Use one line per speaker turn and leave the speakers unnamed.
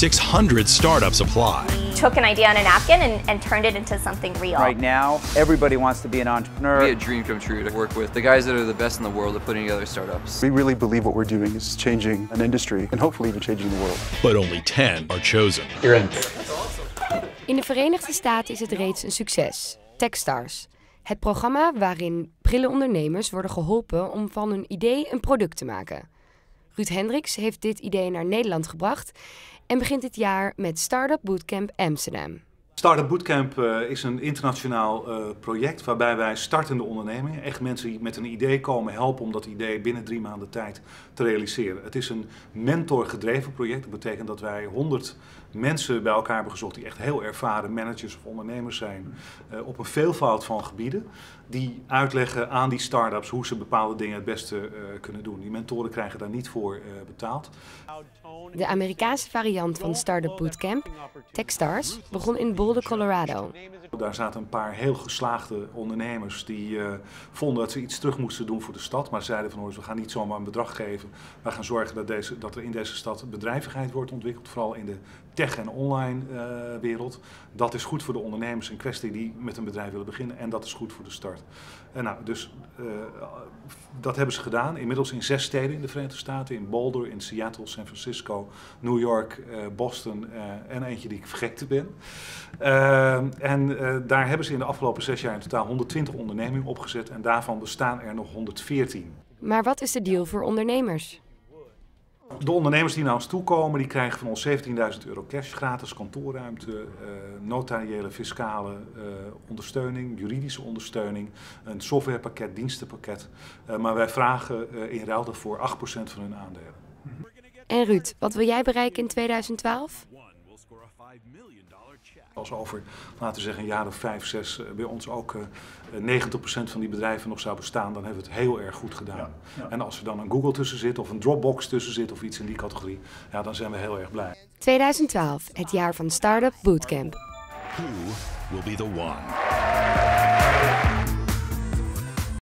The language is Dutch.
600 startups apply.
Took an idea on a napkin and, and turned it into something real.
Right now, everybody wants to be an entrepreneur.
It'd be a dream come true to work with the guys that are the best in the world at putting together startups.
We really believe what we're doing is changing an industry and hopefully even changing the world.
But only 10 are chosen.
You're in.
In de Verenigde Staten is het reeds een succes. Techstars. Het programma waarin prille ondernemers worden geholpen om van hun idee een product te maken. Ruud Hendricks heeft dit idee naar Nederland gebracht en begint dit jaar met Startup Bootcamp Amsterdam.
Startup Bootcamp uh, is een internationaal uh, project waarbij wij startende ondernemingen, echt mensen die met een idee komen, helpen om dat idee binnen drie maanden tijd te realiseren. Het is een mentorgedreven project. Dat betekent dat wij 100 mensen bij elkaar hebben gezocht die echt heel ervaren managers of ondernemers zijn uh, op een veelvoud van gebieden. Die uitleggen aan die start-ups hoe ze bepaalde dingen het beste kunnen doen. Die mentoren krijgen daar niet voor betaald.
De Amerikaanse variant van Startup Bootcamp, Techstars, begon in Boulder, Colorado.
Daar zaten een paar heel geslaagde ondernemers die uh, vonden dat ze iets terug moesten doen voor de stad. Maar zeiden van, we gaan niet zomaar een bedrag geven. Wij gaan zorgen dat, deze, dat er in deze stad bedrijvigheid wordt ontwikkeld. Vooral in de tech- en online uh, wereld. Dat is goed voor de ondernemers in kwestie die met een bedrijf willen beginnen. En dat is goed voor de start. En nou, dus uh, dat hebben ze gedaan. Inmiddels in zes steden in de Verenigde Staten. In Boulder, in Seattle, San Francisco, New York, Boston en eentje die ik vergeten ben. En daar hebben ze in de afgelopen zes jaar in totaal 120 ondernemingen opgezet. En daarvan bestaan er nog 114.
Maar wat is de deal voor ondernemers?
De ondernemers die naar ons toe komen, die krijgen van ons 17.000 euro cash, gratis kantoorruimte, uh, notariële, fiscale uh, ondersteuning, juridische ondersteuning, een softwarepakket, dienstenpakket. Maar wij vragen in ruil daarvoor 8% van hun aandelen.
En Ruud, wat wil jij bereiken in 2012?
Als over, laten we zeggen, een jaar of vijf, zes bij ons ook uh, 90% van die bedrijven nog zou bestaan, dan hebben we het heel erg goed gedaan. Ja, ja. En als er dan een Google tussen zit of een Dropbox tussen zit of iets in die categorie, ja, dan zijn we heel erg blij.
2012, het jaar van Startup Bootcamp.
Who will be the one?